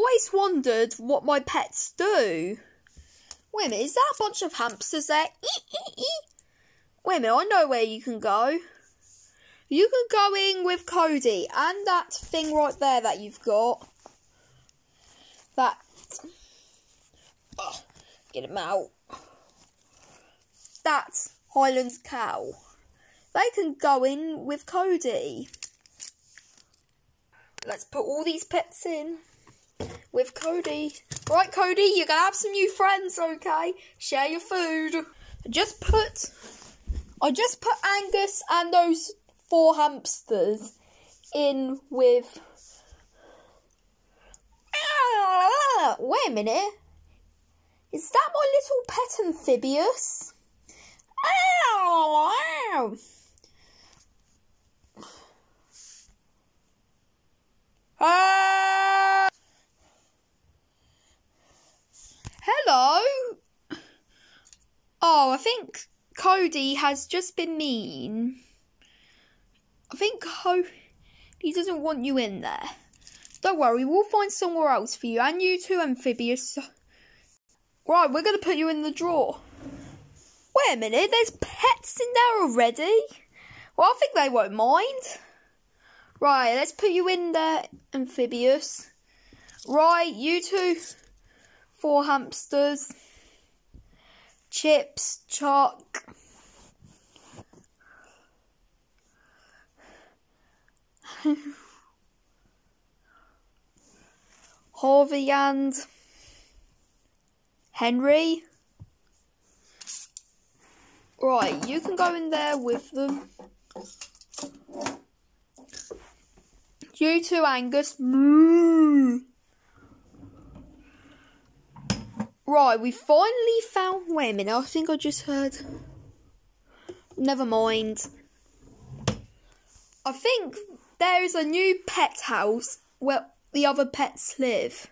always wondered what my pets do. Wait a minute, is that a bunch of hamsters there? Wait a minute, I know where you can go. You can go in with Cody and that thing right there that you've got. That. Oh, get him out. That's Highland cow. They can go in with Cody. Let's put all these pets in with Cody. Right, Cody, you're gonna have some new friends, okay? Share your food. I just put. I just put Angus and those four hamsters in with. Ah, wait a minute. Is that my little pet amphibious? Ow, ow. Ah. Hello. Oh, I think Cody has just been mean. I think Cody doesn't want you in there. Don't worry, we'll find somewhere else for you. And you too, Amphibious. Right, we're going to put you in the drawer. Wait a minute, there's pets in there already? Well, I think they won't mind. Right, let's put you in there, Amphibious. Right, you two. Four hamsters. Chips, chalk, Harvey and Henry. Right, you can go in there with them. You too, Angus. Right, we finally found. Minute, I think I just heard. Never mind. I think there is a new pet house where the other pets live.